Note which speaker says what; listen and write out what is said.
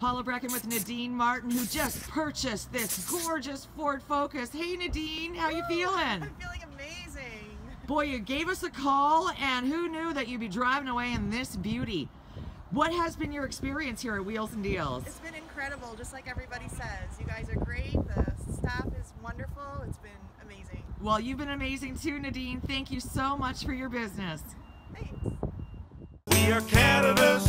Speaker 1: Paula Brecken with Nadine Martin, who just purchased this gorgeous Ford Focus. Hey Nadine, how you feeling?
Speaker 2: I'm feeling amazing.
Speaker 1: Boy, you gave us a call, and who knew that you'd be driving away in this beauty? What has been your experience here at Wheels and Deals?
Speaker 2: It's been incredible, just like everybody says. You guys are great. The staff is wonderful. It's been amazing.
Speaker 1: Well, you've been amazing too, Nadine. Thank you so much for your business.
Speaker 2: Thanks.
Speaker 3: We are Canada's.